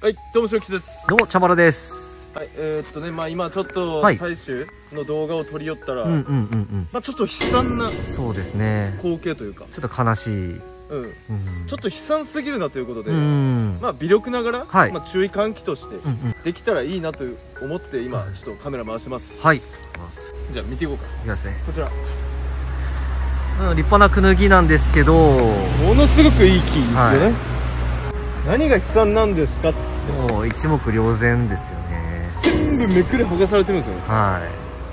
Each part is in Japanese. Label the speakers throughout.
Speaker 1: はい、どうも、しろきです。
Speaker 2: どうも、茶原です。
Speaker 1: はい、えー、っとね、まあ今ちょっと
Speaker 2: はい
Speaker 1: 採取の動画を撮り寄ったら、
Speaker 2: うんうんうんうん。
Speaker 1: まあちょっと悲惨な
Speaker 2: そうですね。
Speaker 1: 光景というか、
Speaker 2: ちょっと悲しい。
Speaker 1: うん、
Speaker 2: うん。
Speaker 1: ちょっと悲惨すぎるなということで、
Speaker 2: うん。
Speaker 1: まあ微力ながら、
Speaker 2: はい
Speaker 1: まあ注意喚起として。できたらいいなと思って今ちょっとカメラ回します。
Speaker 2: はい。い
Speaker 1: じゃあ見ていこうか。
Speaker 2: きますね。
Speaker 1: こちら、
Speaker 2: うん、立派なクヌギなんですけど、
Speaker 1: ものすごくいい木ですよね。
Speaker 2: はい
Speaker 1: 何が悲惨なんですか
Speaker 2: もう一目瞭然ですよね。
Speaker 1: 全部めくれ剥がされてるんですよね。
Speaker 2: は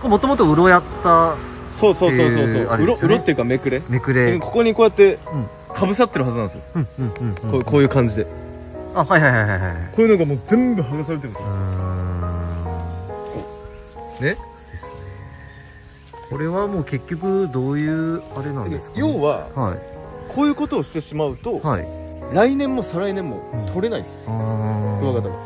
Speaker 2: い。もともとうろやった
Speaker 1: そうそうそうそうそうう。うろうろっていうかめくれ。
Speaker 2: めくれ。
Speaker 1: ここにこうやって
Speaker 2: うん。
Speaker 1: かぶさってるはずなんですよ。
Speaker 2: うんうんうんうん。
Speaker 1: こういう感じで。
Speaker 2: あ、はいはいはいはいはい。
Speaker 1: こういうのがもう全部剥がされてるんですよ。
Speaker 2: うーん。
Speaker 1: ね？
Speaker 2: ですね。これはもう結局どういうあれなんですか、ね、
Speaker 1: 要は
Speaker 2: はい。
Speaker 1: こういうことをしてしまうと、
Speaker 2: はい。
Speaker 1: 来年も再来年も取れないんですよ、
Speaker 2: あー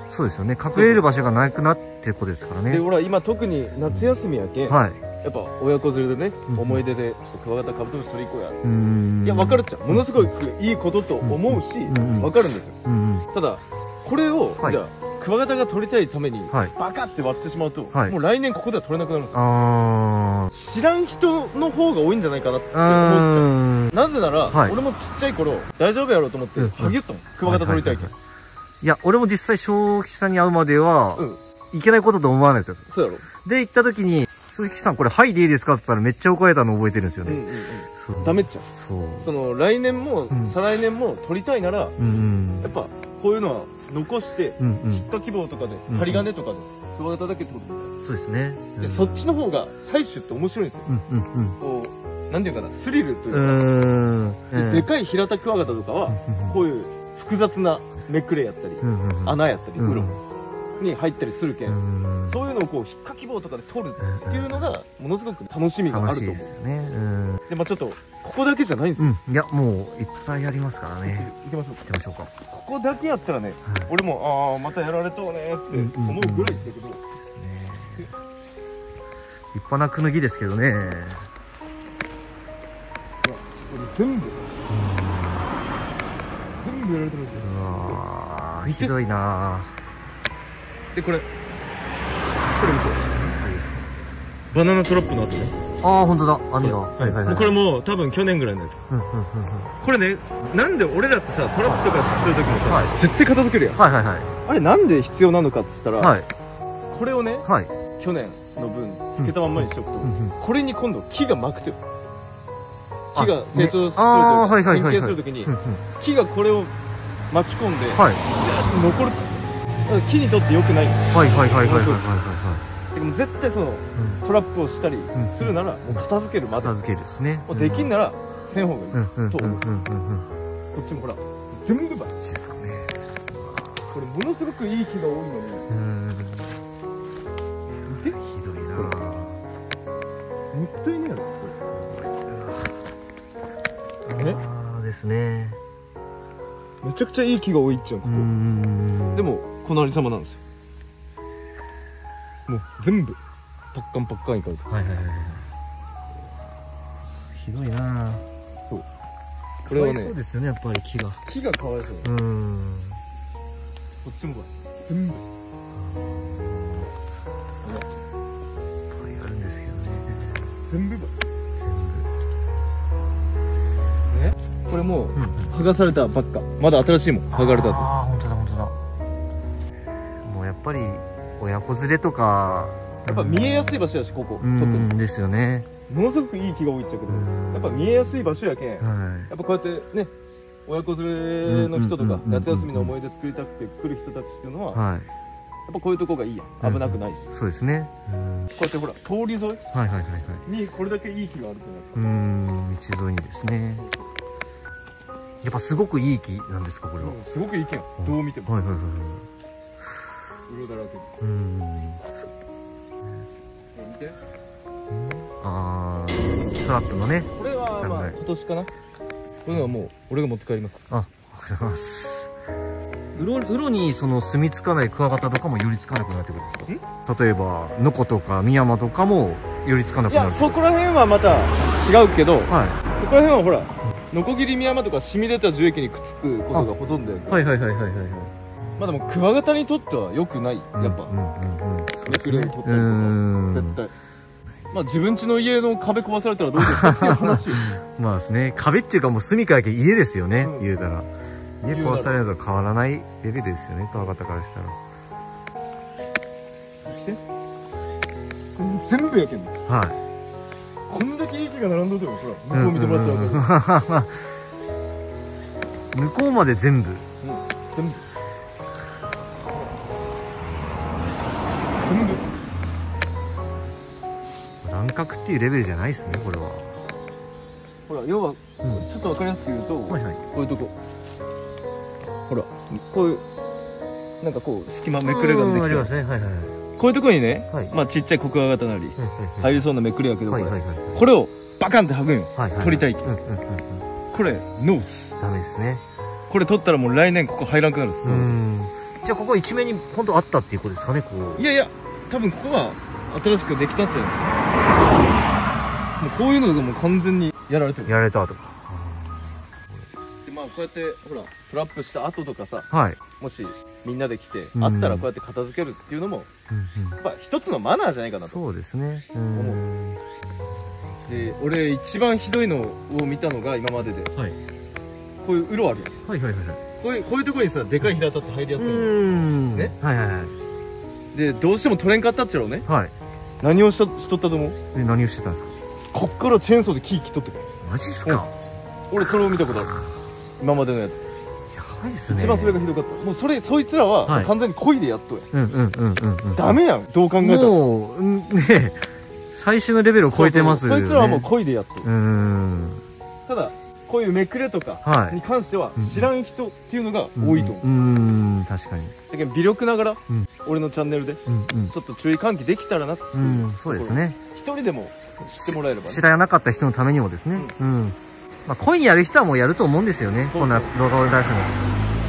Speaker 2: そうですよね。隠れる場所がなくなってことですからね。
Speaker 1: で俺は今特に夏休みやけん、
Speaker 2: はい。
Speaker 1: やっぱ親子連れでね、
Speaker 2: うん。
Speaker 1: 思い出でちょっとクワガタカブトムシ取り行こうや、
Speaker 2: う
Speaker 1: いや分かるっちゃうものすごくいいことと思うし、
Speaker 2: うん。うん。
Speaker 1: 分かるんですよ。
Speaker 2: うんうん。
Speaker 1: ただこれを、
Speaker 2: はい。
Speaker 1: じゃあクワガタが取りたいために、
Speaker 2: はい。
Speaker 1: バカって割ってしまうと、
Speaker 2: はい。
Speaker 1: もう来年ここでは取れなくなるんですよ。
Speaker 2: あ
Speaker 1: 知らん人の方が多いんじゃないかなって
Speaker 2: ー
Speaker 1: 思っちゃう。なぜなら、
Speaker 2: はい。
Speaker 1: 俺もちっちゃい頃大丈夫やろうと思って
Speaker 2: うん。
Speaker 1: ハゲったもん。クワガタ取りたいけん、
Speaker 2: はいいや俺も実際正気さんに会うまでは、
Speaker 1: うん。
Speaker 2: いけないことと思わないです。
Speaker 1: そうやろ。
Speaker 2: で行った時に正気さんこれ「はい」でいいですかって言ったらめっちゃ怒られたの覚えてるんですよね、
Speaker 1: うんうんうん。ダメっちゃう。
Speaker 2: そう。
Speaker 1: その来年も、再来年も取りたいならやっ
Speaker 2: うん。うん
Speaker 1: ぱこういうのは残して
Speaker 2: うんうん。
Speaker 1: 引っかき棒とかで
Speaker 2: うん
Speaker 1: 針金とかでクワガタだけ取るみたいな
Speaker 2: そうですね。
Speaker 1: で
Speaker 2: うん。
Speaker 1: そっちの方が採取って面白いんですよ。
Speaker 2: うんうん
Speaker 1: こうなんていうかなスリルというか、
Speaker 2: うんうーん。
Speaker 1: ででかい平田クワガタとかはこういう複雑なめくれやったり、
Speaker 2: うんうんうん。
Speaker 1: 穴やったり
Speaker 2: うん
Speaker 1: 袋に入ったりするけん、
Speaker 2: うん。
Speaker 1: そういうのをこう引っかき棒とかで取るっていうのがものすごく楽しみがあると思う。
Speaker 2: ですよね。うん。
Speaker 1: でまあちょっとここだけじゃないんですよ、
Speaker 2: うん。いやもういっぱいありますからね。
Speaker 1: 行きましょうか。
Speaker 2: 行きましょうか。
Speaker 1: ここだけやったらね
Speaker 2: はい。
Speaker 1: 俺もああまたやられとうねって思うぐらいだけど、
Speaker 2: ですね。立派なクヌギですけどね。
Speaker 1: いや俺全部。全部やられてるんですよ。
Speaker 2: ひどいな
Speaker 1: でこれ。これ見て。バナナトラップの後ね。
Speaker 2: ああ本当だ。網が。はい。はいはい
Speaker 1: これもう多分去年ぐらいのやつ。
Speaker 2: うんうんうんうん。
Speaker 1: これねなんで俺らってさトラップとかする時もさ、
Speaker 2: はい。
Speaker 1: 絶対片付けるやん。
Speaker 2: はいはいはい。
Speaker 1: あれなんで必要なのかっつったら、
Speaker 2: はい。
Speaker 1: これをね
Speaker 2: はい。
Speaker 1: 去年の分つけたまんまにしとくと、
Speaker 2: うんうん
Speaker 1: これに今度木が巻くと
Speaker 2: あ
Speaker 1: 木が成長すると
Speaker 2: はいはい。
Speaker 1: 変形する時に
Speaker 2: うんうん。
Speaker 1: 木がこれを巻き込んで、
Speaker 2: はい。
Speaker 1: 残る。木にとって良くない。
Speaker 2: はいはいはいはいはいはいはい
Speaker 1: でも絶対その
Speaker 2: うん
Speaker 1: トラップをしたり
Speaker 2: ん
Speaker 1: するならもう片付けるまで
Speaker 2: 片付けるですね
Speaker 1: もうできんならせん方がいい、
Speaker 2: うんうんうんうんうんうん
Speaker 1: こっちもほら全部ば
Speaker 2: ですかね
Speaker 1: これものすごくいい木が多いのに
Speaker 2: うん
Speaker 1: 見
Speaker 2: ひどいな
Speaker 1: ったいねえやろこれえ
Speaker 2: ああですね
Speaker 1: めちゃくちゃいい木が多いっちゃうこ
Speaker 2: う
Speaker 1: こ
Speaker 2: ん
Speaker 1: でもこのありさまなんですよ。もう全部パッカンパッカンいかれて
Speaker 2: はいはいはいはい。ひどいな
Speaker 1: そう。これはね
Speaker 2: そうですよねやっぱり木が。
Speaker 1: 木がかわいそう。こ
Speaker 2: うん。
Speaker 1: っちもほら全部。
Speaker 2: はいあるんですけどね。
Speaker 1: 全部ば
Speaker 2: 全
Speaker 1: これもう剥がされたばっか。まだ新しいもん。剥がれた後。
Speaker 2: ああ本当だ本当だ。もうやっぱり親子連れとか。
Speaker 1: やっぱ見えやすい場所やしここ。
Speaker 2: う
Speaker 1: 特に。
Speaker 2: んですよね。
Speaker 1: ものすごくいい木が多いっちゃうけど
Speaker 2: うん。
Speaker 1: やっぱ見えやすい場所やけん。やっ
Speaker 2: は
Speaker 1: ぱこうやってね親子連れの人とか
Speaker 2: うんうんうんうんうん
Speaker 1: 夏休みの思い出作りたくて来る人たちっていうのはや
Speaker 2: い。はい
Speaker 1: っぱこういうとこがいいやん。危なくないし。こ
Speaker 2: そうですね。うん。
Speaker 1: うやってほら通り沿い
Speaker 2: はいはいはいはい。
Speaker 1: にこれだけいい木があるって
Speaker 2: うーん道沿いにですねやっぱすごくいい木なんですかこれは、
Speaker 1: なったらすごくいい木やん。どう見ても。
Speaker 2: はいはいはいは
Speaker 1: 色だらけ
Speaker 2: い。うーん。
Speaker 1: 見て
Speaker 2: あーストラップのね
Speaker 1: これはまあ
Speaker 2: はい
Speaker 1: 今年かな。こういうのはもう俺が持って帰ります。
Speaker 2: あありがとうございますうろうろにその住み着かないクワガタとかも寄りつかなくなってくるんですか？例えばノコとかミヤマとかも寄りつかなく
Speaker 1: いや
Speaker 2: なる
Speaker 1: そこら辺はまた違うけど
Speaker 2: は
Speaker 1: そこら辺はほらノコギリミヤマとか染み出た樹液にくっつくことがほとんど
Speaker 2: はいはいはいはいはいはい。
Speaker 1: まあでもクワガタにとっては良くない。やっぱ、
Speaker 2: うんうんうん。うんそうですね
Speaker 1: めくれを取ったりとか。
Speaker 2: うん。
Speaker 1: 絶対。まあ自分家の家の壁壊されたらどうですかっていう話よ。
Speaker 2: まあですね。壁っていうかもう住みかやけ家ですよね、
Speaker 1: うん。
Speaker 2: 言うたら。家壊されるのと変わらないレベルですよね。クワガタからしたら。
Speaker 1: 全部焼けんの？
Speaker 2: はい
Speaker 1: こんだけ息が並んどるよほら向こう見てもらったら分かる、
Speaker 2: ら 向こうまで全部。
Speaker 1: うん。全部。全部。
Speaker 2: 乱獲っていうレベルじゃないですねこれは。
Speaker 1: ほら要は
Speaker 2: うん。
Speaker 1: ちょっと分かりやすく言うと、
Speaker 2: はいはい。
Speaker 1: こういうとこ。ほらこういうなんかこう隙間めくれが出て。
Speaker 2: うんありま
Speaker 1: きて
Speaker 2: すね。はいはいはい
Speaker 1: こういうとこにね、
Speaker 2: はい。
Speaker 1: まあちっちゃいコクワガタなり
Speaker 2: は
Speaker 1: 入りそうなめくれやけど、
Speaker 2: いはいはい
Speaker 1: これ
Speaker 2: はい。
Speaker 1: これをバカンって剥ぐんよ。
Speaker 2: はいはい
Speaker 1: 取りたいけこれノース。
Speaker 2: ダメですね。
Speaker 1: これ取ったらもう来年ここ入らなくなるんです、
Speaker 2: うん。じゃあここ一面に本当あったっていうことですかねこう。
Speaker 1: いやいや多分ここは新しくできたっちゃうもうこういうのがもう完全にやられてる。
Speaker 2: やられたとか。
Speaker 1: でまあこうやってほらトラップした後とかさ
Speaker 2: はい。
Speaker 1: もしみんなで来て、
Speaker 2: うん。
Speaker 1: あったらこうやって片付けるっていうのも
Speaker 2: うんうん。
Speaker 1: やっぱ一つのマナーじゃないかなと。
Speaker 2: そうですね。うん。
Speaker 1: で俺一番ひどいのを見たのが今までで。
Speaker 2: はい。
Speaker 1: こういう鱗あるやん
Speaker 2: はいはいはいはい。
Speaker 1: こういうこういうところにさでかい平たって入りやすいね。
Speaker 2: はいはいはい。
Speaker 1: でどうしても取れんかったっちゃろうね。
Speaker 2: はい。
Speaker 1: 何をしとしとったと思う？
Speaker 2: で何をしてたんですか？
Speaker 1: こっからチェーンソーで木切っとってから
Speaker 2: マジっすか？
Speaker 1: 俺それを見たことある。今までのやつ。
Speaker 2: やばいっすね。
Speaker 1: 一番それがひどかった。もうそれそいつらは
Speaker 2: はい。
Speaker 1: 完全に恋でやっとや、
Speaker 2: うんうんうんうんうん
Speaker 1: ダメやんどう考えたら。
Speaker 2: もううんね最終のレベルを超えてますよね。
Speaker 1: そいつらはもう恋でやっとる、
Speaker 2: うん。
Speaker 1: ただこういうめくれとか
Speaker 2: はい。
Speaker 1: に関しては
Speaker 2: うん
Speaker 1: 知らん人っていうのが多いと思う、
Speaker 2: うん確かに。
Speaker 1: だけど微力ながら、
Speaker 2: ん。
Speaker 1: 俺のチャンネルで
Speaker 2: うんうん。
Speaker 1: ちょっと注意喚起できたらなっていう
Speaker 2: うんそうですね。
Speaker 1: 一人でも知ってもらえればね。
Speaker 2: 知らなかった人のためにもですね。うんまあ恋やる人はもうやると思うんですよね。こんな動画を出しても。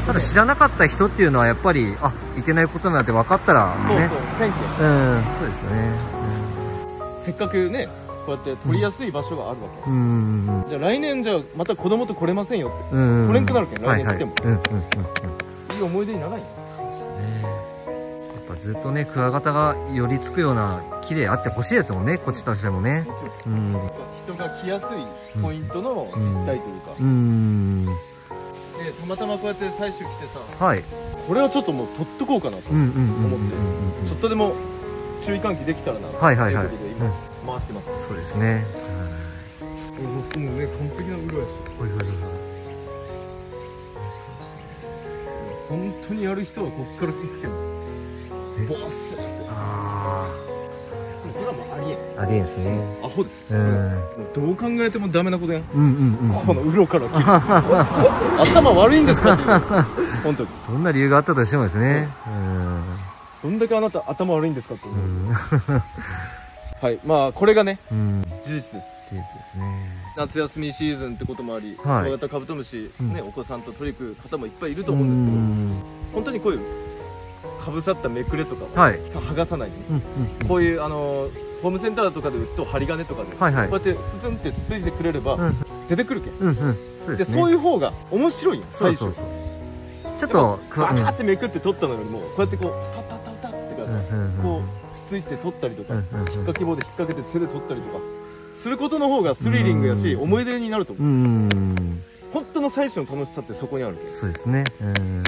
Speaker 2: ただ知らなかった人っていうのはやっぱりあいけないことなんて分かったら
Speaker 1: そうそう。
Speaker 2: うんそうですよね。
Speaker 1: せっかくねこうやって取りやすい場所があるわけ、
Speaker 2: うん。うん。
Speaker 1: じゃあ来年じゃあまた子供と来れませんよって。
Speaker 2: うん。
Speaker 1: 取れんくなるけん来年来ても。
Speaker 2: はいはいうんうんうんうん。
Speaker 1: いい思い出にならんよ。
Speaker 2: そうですね。やっぱずっとねクワガタが寄りつくような木であってほしいですもんね。こっちとしてもね。うん
Speaker 1: 人が来やすいポイントの実態というか、
Speaker 2: うん。
Speaker 1: でたまたまこうやって採取来てさ
Speaker 2: はい。
Speaker 1: これはちょっともう取っとこうかなと、
Speaker 2: うんうんうんうんうん
Speaker 1: 思って。ちょっとでも注意喚起できたらな
Speaker 2: はいはいはい。
Speaker 1: ということで今、回してます。
Speaker 2: そうですね。
Speaker 1: 息子もね完璧な色やし。
Speaker 2: はいはいはい。
Speaker 1: 本当にやる人はこっから行くけど
Speaker 2: え？
Speaker 1: ボス
Speaker 2: あ
Speaker 1: りえん
Speaker 2: すね。
Speaker 1: アホです、
Speaker 2: うん。
Speaker 1: どう考えてもダメなことやん、
Speaker 2: うんうんうん
Speaker 1: この鱗から切る。頭悪いんですか？本当に。
Speaker 2: どんな理由があったとしてもですね。うん。
Speaker 1: どんだけあなた頭悪いんですかって。思う、
Speaker 2: うん。
Speaker 1: はいまあこれがね
Speaker 2: うん。
Speaker 1: 事実です。
Speaker 2: 事実ですね。
Speaker 1: 夏休みシーズンってこともあり、
Speaker 2: はい。
Speaker 1: 小型カブトムシ、
Speaker 2: うん。
Speaker 1: ね、お子さんと取り組む方もいっぱいいる
Speaker 2: う
Speaker 1: と思うんですけど、
Speaker 2: ん。
Speaker 1: 本当にこういうかぶさっためくれとかを
Speaker 2: はい。
Speaker 1: さ剥がさないで、
Speaker 2: うんうん
Speaker 1: こういうあのホームセンターとかで売ると針金とかで、
Speaker 2: はいはい。
Speaker 1: こうやってツツンってつついてくれれば、
Speaker 2: うん。
Speaker 1: 出てくるけん。
Speaker 2: うんうん。そうでね。
Speaker 1: そういう方が面白いよ最初
Speaker 2: そうそうそう。ちょっとく
Speaker 1: バカってめくって取ったのよりもこうやってこうタッタッタッタッってかさ、
Speaker 2: うんうんうん。
Speaker 1: こうつついて取ったりとか、
Speaker 2: うんうんうん
Speaker 1: 引っ掛け棒で引っ掛けて手で取ったりとかすることの方がスリリングやし、
Speaker 2: うん
Speaker 1: 思い出になると思
Speaker 2: う。
Speaker 1: う、
Speaker 2: ん
Speaker 1: 本当の最初の楽しさってそこにある
Speaker 2: そうですね。うん。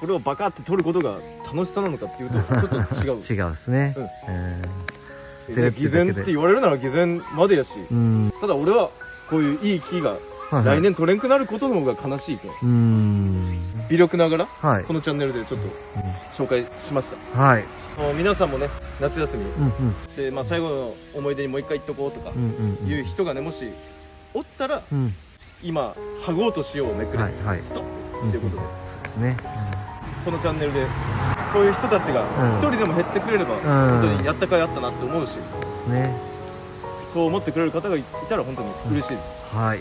Speaker 1: これをバカって取ることが楽しさなのかっていうとちょっと違う。
Speaker 2: 違うですね。
Speaker 1: うん。
Speaker 2: うん
Speaker 1: で。偽善って言われるなら偽善までやし。
Speaker 2: うん。
Speaker 1: ただ俺はこういういい木が
Speaker 2: はいはい。
Speaker 1: 来年取れんくなることの方が悲しいけん
Speaker 2: うん。
Speaker 1: 微力ながら
Speaker 2: はい。
Speaker 1: このチャンネルでちょっと紹介しました。
Speaker 2: はい。
Speaker 1: もう皆さんもね夏休み。
Speaker 2: うんうん。
Speaker 1: で、まあ、最後の思い出にもう一回言っとこうとか
Speaker 2: うんうんうん。
Speaker 1: いう人がねもしおったら
Speaker 2: うん。
Speaker 1: 今剥ごうとしようめくれ、
Speaker 2: はいはい。
Speaker 1: ストップ。
Speaker 2: うん
Speaker 1: ということで。
Speaker 2: そうですね。
Speaker 1: このチャンネルでそういう人たちが
Speaker 2: うん。
Speaker 1: 一人でも減ってくれれば、
Speaker 2: ん。
Speaker 1: 本当にやった甲斐あったなって思うし
Speaker 2: そうですね。
Speaker 1: そう思ってくれる方がいたら本当に嬉しいです、
Speaker 2: はい。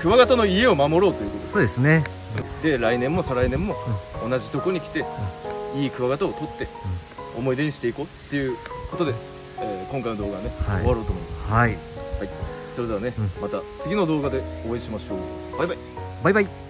Speaker 1: クワガタの家を守ろうということです。
Speaker 2: そうですね。
Speaker 1: で来年も再来年も同じとこに来て、いいクワガタを取って、思い出にしていこうっていうことで、えー今回の動画はね、
Speaker 2: はい。
Speaker 1: 終わろうと思います。
Speaker 2: はい。
Speaker 1: それではね、
Speaker 2: うん。
Speaker 1: また次の動画でお会いしましょう。バイバイ。
Speaker 2: バイバイ